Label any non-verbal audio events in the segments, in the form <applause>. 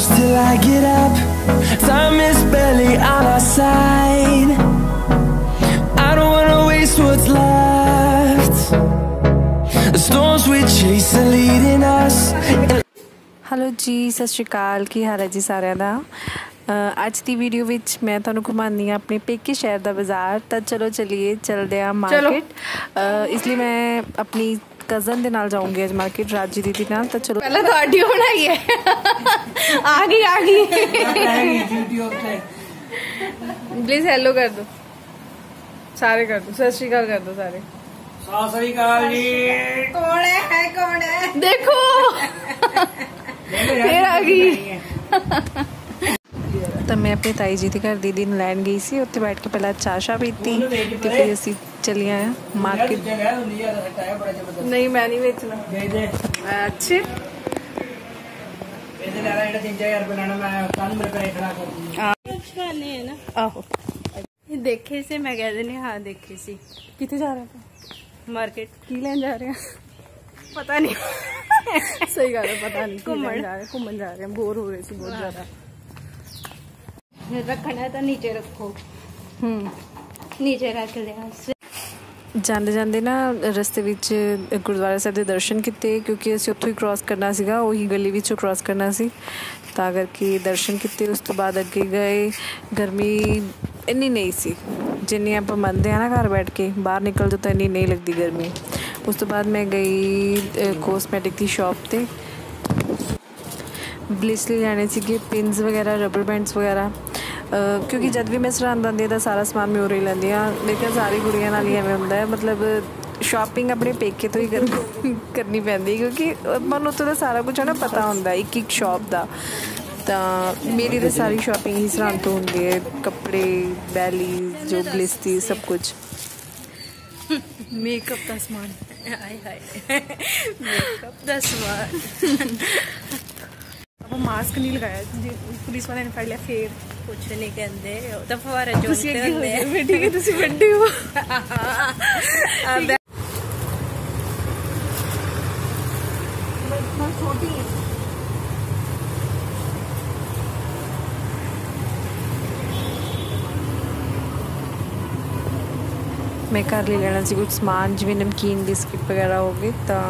close till I get up. Time is barely on our side. I don't wanna waste what's left. The storms we chase are leading us. Hello ਜੀ ਸਤਿ ਸ਼੍ਰੀ ਅਕਾਲ ਕੀ ਹਾਲ ਹੈ ਜੀ ਸਾਰਿਆਂ ਦਾ ਅ, ਅੱਜ ਦੀ video ਵਿੱਚ ਮੈਂ ਤੁਹਾਨੂੰ ਘੁਮਾਉਂਦੀ ਹਾਂ ਆਪਣੇ ਪੇਕੇ ਸ਼ਹਿਰ ਦਾ ਬਾਜ਼ਾਰ ਤਾਂ ਚਲੋ ਚਲਿਏ ਚਲਦੇ ਹਾਂ ਮਾਰਕੀਟ ਇਸ ਲਈ ਮੈਂ ਆਪਣੀ ਕਜ਼ਨ ਦੇ ਨਾਲ ਜਾਊਂਗੀ ਅੱਜ ਮਾਰਕੀਟ ਰਾਜੀ ਦੀਦੀ ਨਾਲ ਤਾਂ ਚਲੋ। ਪਹਿਲਾਂ ਤੁਹਾਡੀ ਬਣਾਈ ਹੈ। ਆ ਗਈ ਆ ਗਈ। ਪਲੀਜ਼ ਹੈਲੋ ਕਰ ਦੋ ਸਾਰੇ ਕਰ ਦੋ ਸਤਿ ਸ਼੍ਰੀ ਅਕਾਲ ਕਰ ਦੋ ਸਾਰੇ। ਸਤਿ ਸ੍ਰੀ ਅਕਾਲ ਜੀ। ਕੌਣ ਹੈ? ਹੈ ਕੌਣ ਹੈ? ਦੇਖੋ। ਫੇਰ ਆ ਗਈ। ਤਾਂ ਮੈਂ ਆਪਣੇ ਤਾਈ ਜੀ ਦੇ ਘਰ ਦੀਦੀ ਨੂੰ ਲੈਣ ਗਈ ਸੀ। ਉੱਥੇ ਬੈਠ ਕੇ ਪਹਿਲਾਂ ਚਾਹ ਸ਼ਾਹ ਪੀਤੀ ਤੇ ਫਿਰ ਅਸੀਂ ਚਲੀਆਂ ਮਾਰਕੀਟ ਜਗ੍ਹਾ ਹੁੰਦੀ ਆ ਟਾਇਆ ਬੜਾ ਜ਼ਬਰਦਸਤ ਨਹੀਂ ਮੈਂ ਨਹੀਂ ਵੇਚਣਾ ਦੇ ਦੇ ਅੱਛੇ ਇਹਦੇ ਨਾਲ ਜਿਹੜਾ 3000 ਰੁਪਏ ਲੈਣਾ ਮੈਂ ਕੱਲ ਮੇਰੇ ਪੈਸੇ ਖੜਾ ਕਰ ਖਾਣੇ ਹੈ ਨਾ ਆਹੋ ਇਹ ਦੇਖੇ ਸੀ ਮੈਂ ਕਹਿ ਦਿੰਦੀ ਹਾਂ ਦੇਖੇ ਸੀ ਕਿੱਥੇ ਜਾ ਰਹੇ ਮਾਰਕੀਟ ਕੀ ਲੈਣ ਜਾ ਰਹੇ ਆ ਪਤਾ ਨਹੀਂ ਸਹੀ ਗੱਲ ਹੈ ਪਤਾ ਨਹੀਂ ਜਾਂਦੇ ਜਾਂਦੇ ਨਾ ਰਸਤੇ ਵਿੱਚ ਗੁਰਦੁਆਰਾ ਸਾਹਿਬ ਦੇ ਦਰਸ਼ਨ ਕੀਤੇ, ਕਿਉਂਕਿ ਅਸੀਂ ਉੱਥੋਂ ਹੀ ਕ੍ਰਾਸ ਕਰਨਾ ਸੀਗਾ, ਉਹੀ ਗਲੀ ਵਿੱਚੋਂ ਕ੍ਰਾਸ ਕਰਨਾ ਸੀ। ਤਾਂ ਕਰਕੇ ਦਰਸ਼ਨ ਕੀਤੇ, ਉਸ ਤੋਂ ਬਾਅਦ ਅੱਗੇ ਗਏ। ਗਰਮੀ ਇੰਨੀ ਨਹੀਂ ਸੀ, ਜਿੰਨੀ ਆਪਾਂ ਮੰਨਦੇ ਆ ਨਾ ਘਰ ਬੈਠ ਕੇ, ਬਾਹਰ ਨਿਕਲ ਜਾਓ ਤਾਂ ਇੰਨੀ ਨਹੀਂ ਲੱਗਦੀ ਗਰਮੀ। ਉਸ ਤੋਂ ਬਾਅਦ ਮੈਂ ਗਈ ਕੋਸਮੈਟਿਕ ਦੀ ਸ਼ਾਪ ਤੇ। ਬਲਿਸ ਲਈ ਲੈਣੇ ਸੀਗੇ ਪਿੰਸ ਵਗੈਰਾ ਰਬਰ ਬੈਂਡਸ ਵਗੈਰਾ। ਕਿਉਂਕਿ ਜਦ ਵੀ ਮੈਂ ਸਰਹੰਦ ਆਉਂਦੀ ਹਾਂ ਤਾਂ ਸਾਰਾ ਸਮਾਨ ਮੈਂ ਉਰੇ ਹੀ ਲੈਂਦੀ ਹਾਂ। ਲੇਕਿਨ ਸਾਰੀ ਕੁੜੀਆਂ ਨਾਲ ਹੀ ਐਵੇਂ ਹੁੰਦਾ ਹੈ। ਮਤਲਬ ਸ਼ਾਪਿੰਗ ਆਪਣੇ ਪੇਕੇ ਤੋਂ ਹੀ ਕਰ- ਕਰਨੀ ਪੈਂਦੀ ਕਿਉਂਕਿ ਮਨ ਉੱਤੇ ਦਾ ਸਾਰਾ ਕੁਝ ਹੈ ਨਾ ਪਤਾ ਹੁੰਦਾ ਇੱਕ ਇੱਕ ਸ਼ਾਪ ਦਾ। ਤਾਂ ਮੇਰੀ ਤਾਂ ਸਾਰੀ ਸ਼ਾਪਿੰਗ ਹੀ ਸਰਹੰਦ ਤੋਂ ਹੁੰਦੀ ਹੈ। ਕੱਪੜੇ, ਬੈਲੀ, ਜੋ ਬਲਿਸ ਸਭ ਕੁਝ ਮੇਕਅਪ ਦਾ ਸਮਾਨ। ਹਾਏ ਹਾਏ। ਮੇਕਅਪ ਦਾ ਸਮਾਨ। ਮਾਸਕ ਨਹੀਂ ਲਗਾਇਆ ਜੀ ਪੁਲਿਸ ਵਾਲਿਆਂ ਨੇ ਫੜ ਲਿਆ ਫੇਰ ਕੁਛ ਨਹੀਂ ਕਹਿੰਦੇ ਉਹ ਤਾਂ ਫਵਾਰੇ ਜੋ ਤੇ ਹੁੰਦੇ ਠੀਕ ਹੈ ਤੁਸੀਂ ਵੱਡੇ ਹੋ? ਮੈਂ ਘਰ ਲਈ ਲੈਣਾ ਸੀ ਕੁਝ ਸਮਾਨ ਜਿਵੇਂ ਨਮਕੀਨ ਬਿਸਕਿਟ ਵਗੈਰਾ ਹੋ ਗਏ ਤਾਂ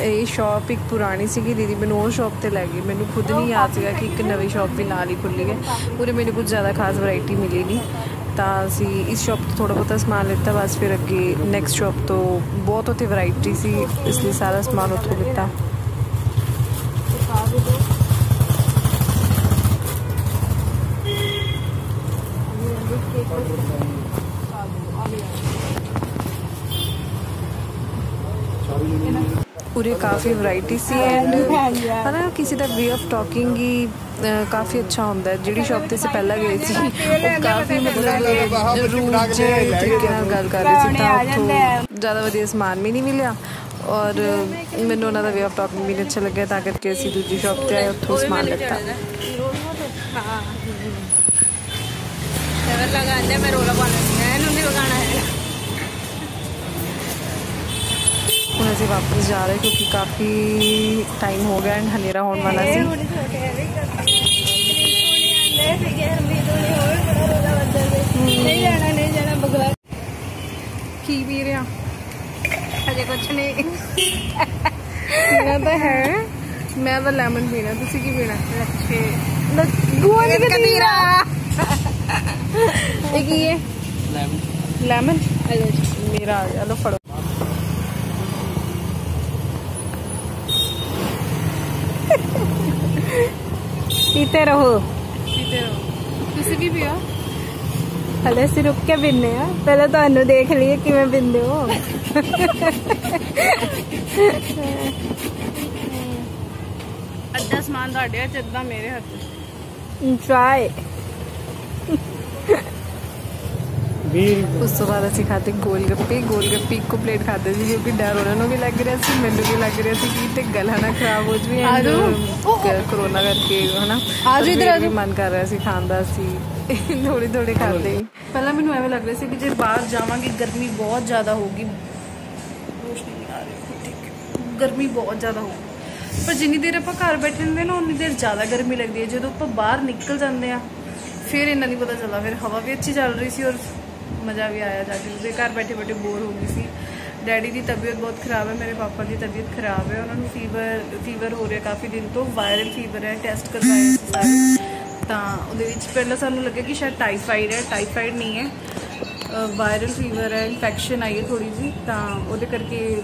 ਇਹ ਸ਼ਾਪ ਇੱਕ ਪੁਰਾਣੀ ਸੀਗੀ ਦੀਦੀ ਮੈਨੂੰ ਉਹ ਸ਼ਾਪ ਤੇ ਲੈ ਗਈ। ਮੈਨੂੰ ਖੁਦ ਨਹੀਂ ਯਾਦ ਸੀਗਾ ਕਿ ਇੱਕ ਨਵੀਂ ਸ਼ਾਪ ਵੀ ਨਾਲ ਹੀ ਖੁੱਲੀ ਹੈ। ਪੂਰੇ ਮੈਨੂੰ ਕੁਝ ਜ਼ਿਆਦਾ ਖਾਸ ਵੈਰਾਈਟੀ ਮਿਲੀ ਨਹੀਂ। ਤਾਂ ਅਸੀਂ ਇਸ ਸ਼ਾਪ ਤੋਂ ਥੋੜਾ ਬਹੁਤਾ ਸਮਾਨ ਲਿੱਤਾ ਬਸ ਫਿਰ ਅੱਗੇ ਨੈਕਸਟ ਸ਼ਾਪ ਤੋਂ ਬਹੁਤ ਉੱਥੇ ਵੈਰਾਈਟੀ ਸੀ ਇਸ ਲਈ ਸਾਰਾ ਸਮਾਨ ਉੱਥੋਂ ਲਿੱਤਾ। ਪੂਰੇ ਕਾਫੀ ਵੈਰਾਈਟੀ ਸੀ ਐਂਡ ਹਨਾ, ਕਿਸੇ ਦਾ ਵੇ ਆਫ ਟਾਕਿੰਗ ਹੀ ਕਾਫੀ ਅੱਛਾ ਹੁੰਦਾ ਜਿਹੜੀ ਸ਼ਾਪ ਤੇ ਅਸੀਂ ਪਹਿਲਾਂ ਗਏ ਸੀ, ਉਹ ਕਾਫੀ ਮਤਲਬ ਰੂਡ ਜਿਹੇ ਤਰੀਕੇ ਨਾਲ ਗੱਲ ਕਰ ਰਹੇ ਸੀ ਤਾਂ ਉੱਥੋਂ ਜ਼ਿਆਦਾ ਵਧੀਆ ਸਮਾਨ ਵੀ ਨਹੀਂ ਮਿਲਿਆ। ਔਰ ਮੈਨੂੰ ਉਹਨਾਂ ਦਾ ਵੇ ਆਫ ਟਾਕਿੰਗ ਵੀ ਅੱਛਾ ਲੱਗਿਆ, ਤਾਂ ਕਰਕੇ ਅਸੀਂ ਦੂਜੀ ਸ਼ਾਪ ਤੇ ਆਏ, ਉੱਥੋਂ ਸਮਾਨ ਲਿੱਤਾ। ਹਾਂ ਲਗਾਉਂਦੇ, ਮੈਂ ਰੋਲਾ ਪਾਣਾ ਸੀ ਇਹਨੂੰ ਨਹੀਂ ਲਗਾਣਾ ਹੈ ਹੁਣ ਅਸੀਂ ਵਾਪਸ ਜਾ ਰਹੇ ਕਿਉਂਕਿ ਕਾਫੀ ਟਾਈਮ ਹੋ ਗਿਆ ਐਂਡ ਹਨੇਰਾ ਹੋਣ ਵਾਲਾ ਸੀ ਨਹੀਂ ਜਾਣਾ ਨਹੀਂ ਜਾਣਾ ਬਗਲਾ ਕੀ ਪੀ ਰਿਹਾ ਅਜੇ ਕੁਛ ਨਹੀਂ ਪੀਣਾ ਤਾਂ ਹੈ ਮੈਂ ਤਾਂ ਲੈਮਨ ਪੀਣਾ ਤੁਸੀਂ ਕੀ ਪੀਣਾ ਲੱਛੇ ਗੋਲ ਕਬੀਰਾ ਇਹ ਕੀ ਹੈ ਲੈਮਨ ਮੇਰਾ ਆ ਗਿਆ ਲੋ ਫੜੋ ਪੀਤੇ ਰਹੋ। ਪੀਤੇ ਰਹੋ। ਤੁਸੀਂ ਕੀ ਪੀਆ ਹਲੇ ਅਸੀਂ ਰੁਕ ਕੇ ਪੀਨੇ ਆ। ਪਹਿਲਾਂ ਤੁਹਾਨੂੰ ਦੇਖ ਲਈਏ ਕਿਵੇਂ ਪੀਂਦੇ ਹੋ। ਅੱਧਾ ਸਮਾਨ ਤੁਹਾਡੇ ਹੱਥ ਅੱਧਾ ਮੇਰੇ ਹੱਥ। ਟਰਾਈ ਵੀਰ ਉਸ ਤੋਂ ਬਾਅਦ ਅਸੀਂ ਖਾਤੇ ਗੋਲ ਗੱਪੇ ਗੋਲ ਗੱਪੇ ਇੱਕੋ ਪਲੇਟ ਖਾਦੇ ਸੀ ਕਿਉਂਕਿ ਡਰ ਉਹਨਾਂ ਨੂੰ ਵੀ ਲੱਗ ਰਿਹਾ ਸੀ ਮੈਨੂੰ ਵੀ ਲੱਗ ਰਿਹਾ ਸੀ ਕਿ ਤੇ ਗਲਾ ਨਾ ਖਰਾਬ ਹੋ ਜਵੇ। ਕਰੋਨਾ ਕਰਕੇ ਹਨਾ? ਆਜੋ ਪਰ ਇੱਧਰ। ਵੀ ਮਨ ਕਰ ਰਿਹਾ ਸੀ ਖਾਣ ਦਾ ਸੀ। <laughs> ਥੋੜੀ ਥੋੜੀ ਖਾਦੇ ਪਹਿਲਾਂ ਮੈਨੂੰ ਐਵੇਂ ਲੱਗ ਰਿਹਾ ਸੀ ਕਿ ਜੇ ਬਾਹਰ ਜਾਵਾਂਗੇ ਗਰਮੀ ਬਹੁਤ ਜ਼ਿਆਦਾ ਹੋਊਗੀ। ਰੋਸ਼ਨੀ ਨਹੀਂ ਆ ਰਹੀ ਠੀਕ ਹੈ। ਗਰਮੀ ਬਹੁਤ ਜ਼ਿਆਦਾ ਹੋਊਗੀ। ਪਰ ਜਿੰਨੀ ਦੇਰ ਆਪਾਂ ਘਰ ਬੈਠੇ ਹੁੰਦੇ ਨਾ ਉਨੀ ਦੇਰ ਜ਼ਿਆਦਾ ਗਰਮੀ ਲੱਗਦੀ ਹੈ। ਜਦੋਂ ਆਪਾਂ ਬਾਹਰ ਨਿਕਲ ਜਾਂਦੇ ਆ ਫਿਰ ਇੰਨਾ ਨਹੀਂ ਪਤਾ ਚੱਲਦਾ। ਫਿਰ ਹਵਾ ਵੀ ਅੱਛੀ ਚੱਲ ਰਹੀ ਸੀ ਔਰ ਮਜ਼ਾ ਵੀ ਆਇਆ ਜਾ ਕੇ। ਉਹਦੇ ਘਰ ਬੈਠੇ ਬੈਠੇ ਬੋਰ ਹੋ ਗਈ ਸੀ। ਡੈਡੀ ਦੀ ਤਬੀਅਤ ਬਹੁਤ ਖਰਾਬ ਹੈ, ਮੇਰੇ ਪਾਪਾ ਦੀ ਤਬੀਅਤ ਖਰਾਬ ਹੈ। ਉਹਨਾਂ ਨੂੰ ਫੀਵਰ ਫੀਵਰ ਹੋ ਰਿਹਾ ਕਾਫੀ ਦਿਨ ਤੋਂ। ਵਾਇਰਲ ਫੀਵਰ ਹੈ ਟੈਸਟ ਕਰਵਾਏ ਸੀ ਸਾਰੇ। ਤਾਂ ਉਹਦੇ ਵਿੱਚ ਪਹਿਲਾਂ ਸਾਨੂੰ ਲੱਗਿਆ ਕਿ ਸ਼ਾਇਦ ਟਾਈਫਾਈਡ ਹੈ। ਟਾਈਫਾਈਡ ਨਹੀਂ ਹੈ। ਵਾਇਰਲ ਫੀਵਰ ਹੈ ਇਨਫੈਕਸ਼ਨ ਆਈ ਹੈ ਥੋੜੀ ਜੀ ਤਾਂ ਉਹਦੇ ਕਰਕੇ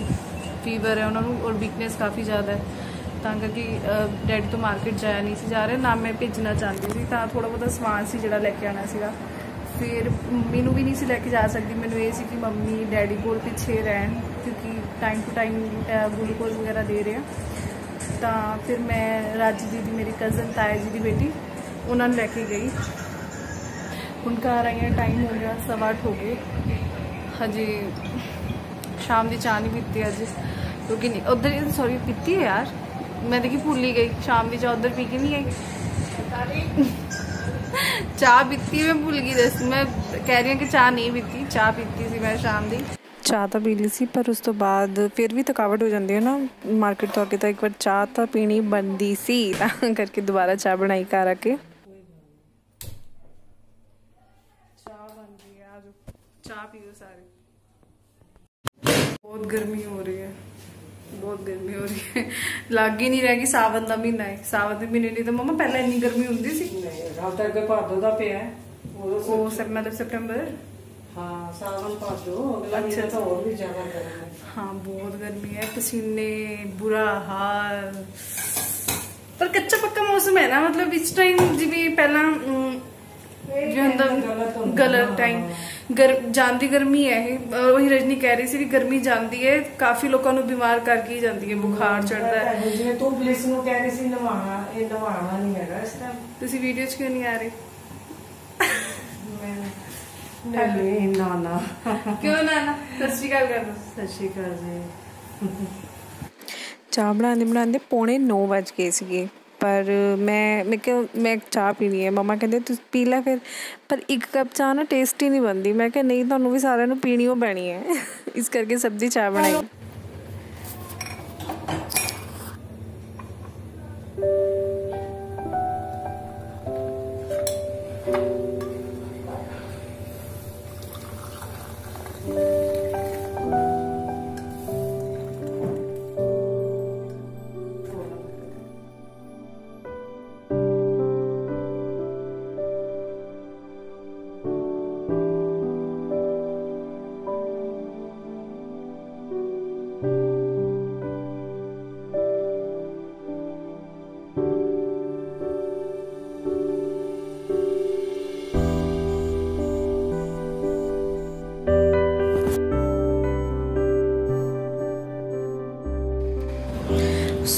ਫੀਵਰ ਹੈ ਉਹਨਾਂ ਨੂੰ ਔਰ ਵੀਕਨੈਸ ਕਾਫੀ ਜ਼ਿਆਦਾ ਹੈ। ਤਾਂ ਕਰਕੇ ਡੈਡੀ ਤੋਂ ਮਾਰਕੀਟ ਜਾਇਆ ਨਹੀਂ ਸੀ ਜਾ ਰਿਹਾ। ਨਾ ਮੈਂ ਭੇਜਣਾ ਚਾਹੁੰਦੀ ਸੀ। ਤਾਂ ਥੋੜਾ ਬਹੁਤਾ ਸਮਾਨ ਸੀ ਜਿਹੜਾ ਲੈ ਕੇ ਆਣਾ ਸੀਗਾ। ਫਿਰ ਮੰਮੀ ਨੂੰ ਵੀ ਨਹੀਂ ਸੀ ਲੈ ਕੇ ਜਾ ਸਕਦੀ। ਮੈਨੂੰ ਇਹ ਸੀ ਕਿ ਮੰਮੀ, ਡੈਡੀ ਕੋਲ ਪਿੱਛੇ ਰਹਿਣ, ਕਿਉਂਕਿ ਟਾਈਮ ਟੂ ਟਾਈਮ ਗਲੂਕੋਜ਼ ਵਗੈਰਾ ਦੇ ਰਹੇ ਆ। ਤਾਂ ਫਿਰ ਮੈਂ ਰਾਜੀ ਦੀਦੀ ਮੇਰੀ ਕਜ਼ਨ ਤਾਇਆ ਜੀ ਦੀ ਬੇਟੀ, ਉਹਨਾਂ ਨੂੰ ਲੈ ਕੇ ਗਈ। ਹੁਣ ਘਰ ਆਈਆਂ ਟਾਈਮ ਹੋ ਗਿਆ, ਸਵਾ ਅੱਠ ਹੋ ਗਏ। ਹਜੇ ਸ਼ਾਮ ਦੀ ਚਾਹ ਨਹੀਂ ਪੀਤੀ ਅੱਜ। ਕਿਉਂਕਿ ਨਹੀਂ, ਉਧਰ ਸੌਰੀ ਪੀਤੀ ਹੈ ਯਾਰ। ਮੈਂ ਦੇਖੀ ਭੁੱਲ ਹੀ ਗਈ, ਸ਼ਾਮ ਦੀ ਚਾਹ ਉਧਰ ਪੀ ਕੇ ਨਹੀਂ ਗਈ ਚਾਹ ਪੀਤੀ ਮੈਂ ਭੁੱਲ ਗਈ ਦੱਸ ਮੈਂ ਕਹਿ ਰਹੀ ਹਾਂ ਕਿ ਚਾਹ ਨਹੀਂ ਪੀਤੀ ਚਾਹ ਪੀਤੀ ਸੀ ਮੈਂ ਸ਼ਾਮ ਦੀ। ਚਾਹ ਤਾਂ ਪੀ ਲਈ ਸੀ ਪਰ ਉਸ ਤੋਂ ਬਾਅਦ ਫਿਰ ਵੀ ਥਕਾਵਟ ਹੋ ਜਾਂਦੀ ਹੈ ਨਾ ਮਾਰਕੀਟ ਤੋਂ ਆ ਕੇ ਤਾਂ ਇੱਕ ਵਾਰ ਚਾਹ ਤਾਂ ਪੀਣੀ ਬਣਦੀ ਸੀ ਤਾਂ ਕਰਕੇ ਦੁਬਾਰਾ ਚਾਹ ਬਣਾਈ ਘਰ ਆ ਕੇ। ਚਾਹ ਬਣ ਰਹੀ ਹੈ ਆਜੋ ਚਾਹ ਪੀਓ ਸਾਰੇ। ਬਹੁਤ ਗਰਮੀ ਹੋ ਰਹੀ ਹੈ ਬਹੁਤ ਗਰਮੀ ਹੋ ਰਹੀ ਹੈ। ਲੱਗ ਹੀ ਨਹੀਂ ਰਿਹਾ ਕਿ ਸਾਵਨ ਦਾ ਮਹੀਨਾ ਹੈ ਸਾਵਨ ਦੇ ਮਹੀਨੇ ਨਹੀਂ ਤਾਂ ਮਮਾ ਪਹਿਲਾਂ ਇੰਨੀ ਗਰਮੀ ਹੁੰਦੀ ਸੀ। ਰਾਤ ਤੱਕ ਭਾਦੋ ਦਾ ਪਿਆ ਹੈ। ਉਹ ਸੈਪ ਮਤਲਬ ਸਪਟੰਬਰ? ਹਾਂ ਸਾਵਨ ਭਾਦੋ ਅਗਲਾ ਮਹੀਨਾ ਤਾਂ ਹੋਰ ਵੀ ਜ਼ਿਆਦਾ ਗਰਮ ਹੈ। ਬਹੁਤ ਗਰਮੀ ਹੈ। ਪਸੀਨੇ ਬੁਰਾ ਹਾਲ। ਪਰ ਕੱਚਾ ਪੱਕਾ ਮੌਸਮ ਹੈ ਨਾ ਮਤਲਬ ਇਸ ਟਾਈਮ ਜਿਵੇਂ ਪਹਿਲਾਂ ਜਿਵੇਂ ਹੁੰਦਾ, ਗਲਤ ਟਾਈਮ ਗਰ ਜਾਂਦੀ ਗਰਮੀ ਹੈ ਇਹ। ਉਹੀ ਰਜਨੀ ਕਹਿ ਰਹੀ ਸੀ ਵੀ ਗਰਮੀ ਜਾਂਦੀ ਹੈ ਕਾਫੀ ਲੋਕਾਂ ਨੂੰ ਬਿਮਾਰ ਕਰਕੇ ਹੀ ਜਾਂਦੀ ਹੈ ਬੁਖਾਰ ਚੜਦਾ ਹੈ। ਜਿਵੇਂ ਤੂੰ ਪੁਲਿਸ ਨੂੰ ਕਹਿ ਰਹੀ ਸੀ ਨਵਾਣਾ ਇਹ ਨਵਾਣਾ ਨਹੀਂ ਹੈਗਾ ਇਸ ਟਾਈਮ ਤੁਸੀਂ ਵੀਡੀਓ 'ਚ ਕਿਉਂ ਨਹੀਂ ਆ ਰਹੇ? ਮੈਂ ਨਹੀਂ ਨਾ ਨਾ ਕਿਉਂ ਨਾ ਨਾ ਸਤਿ ਸ਼੍ਰੀ ਅਕਾਲ ਕਰ। ਦੋ ਸਤਿ ਸ਼੍ਰੀ ਅਕਾਲ ਜੀ। ਚਾਹ ਬਣਾਉਂਦੇ ਬਣਾਉਂਦੇ ਪੌਣੇ 9 ਵੱਜ ਗਏ ਸੀਗੇ। ਪਰ ਮੈਂ ਮੈਂ ਕਿਹਾ, ਮੈਂ ਚਾਹ ਪੀਣੀ ਹੈ। ਮਮਾ ਕਹਿੰਦੇ ਤੁਸੀਂ ਪੀ ਲੈ ਫਿਰ। ਪਰ ਇੱਕ ਕੱਪ ਚਾਹ ਨਾ ਟੇਸਟ ਹੀ ਨਹੀਂ ਬਣਦੀ। ਮੈਂ ਕਿਹਾ, ਨਹੀਂ, ਤੁਹਾਨੂੰ ਵੀ ਸਾਰਿਆਂ ਨੂੰ ਪੀਣੀ ਓ ਪੈਣੀ ਹੈ। ਇਸ ਕਰਕੇ ਸਬਜ਼ੀ ਚਾਹ ਬਣਾਈ।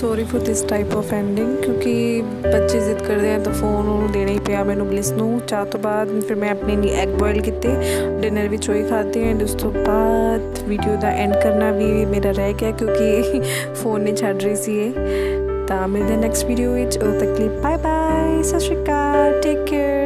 Sorry for this type of ending ਕਿਉਂਕਿ ਬੱਚੇ ਜ਼ਿੱਦ ਕਰਦੇ ਆ, ਤਾਂ ਫੋਨ ਉਹਨੂੰ ਦੇਣਾ ਹੀ ਪਿਆ ਮੈਨੂੰ ਬਲਿਸ ਨੂੰ। ਚਾਹ ਤੋਂ ਬਾਅਦ ਫਿਰ ਮੈਂ ਆਪਣੇ ਐਗ ਬੋਇਲ ਕੀਤੇ ਡਿਨਰ ਵਿੱਚ ਉਹੀ ਖਾਤੇ ਐਂਡ ਉਸ ਤੋਂ ਬਾਅਦ ਵੀਡੀਓ ਦਾ ਐਂਡ ਕਰਨਾ ਵੀ ਮੇਰਾ ਰਹਿ ਗਿਆ ਕਿਉਂਕਿ <laughs> ਫੋਨ ਨਹੀਂ ਛੱਡ ਰਹੀ ਸੀ ਇਹ। ਤਾਂ ਮਿਲਦੇ ਨੈਕਸਟ ਵੀਡੀਓ ਵਿੱਚ, ਉਦੋਂ ਤੱਕ ਲਈ ਬਾਏ ਬਾਏ ਸਤਿ ਸ਼੍ਰੀ ਅਕਾਲ ਟੇਕ ਕੇਅਰ